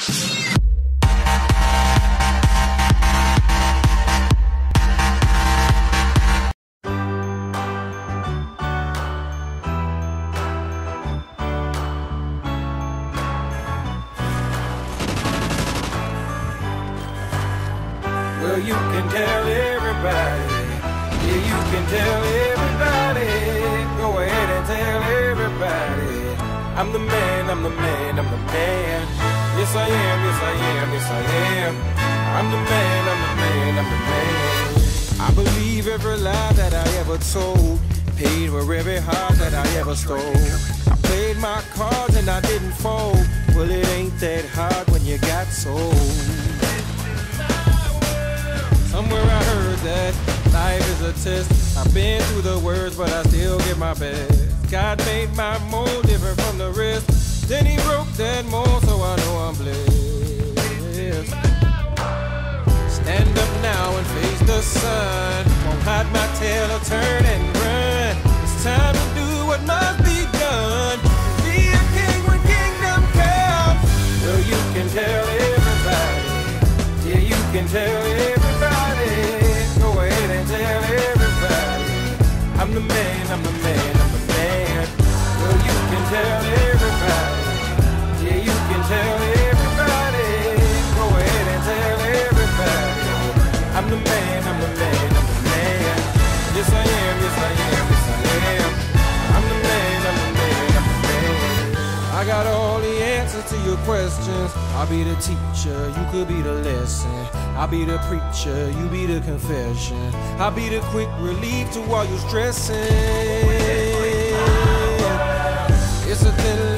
Well, you can tell everybody. Yeah, you can tell everybody. Go ahead and tell everybody. I'm the man, I'm the man, I'm the man. Yes, I am, yes, I am, yes, I am. I'm the man, I'm the man, I'm the man. I believe every lie that I ever told. Paid for every heart that I ever stole. I played my cards and I didn't fold. Well, it ain't that hard when you got sold. Somewhere I heard that life is a test. I've been through the worst, but I still give my best. God made my mold different the sun. Won't hide my tail or turn and run. It's time to do what must be done. Be a king when kingdom comes. Well, you can tell everybody. Yeah, you can tell everybody. Go ahead and tell everybody. I'm the man, I'm the man, questions. I'll be the teacher, you could be the lesson. I'll be the preacher, you be the confession. I'll be the quick relief to all your stressing. It's a thin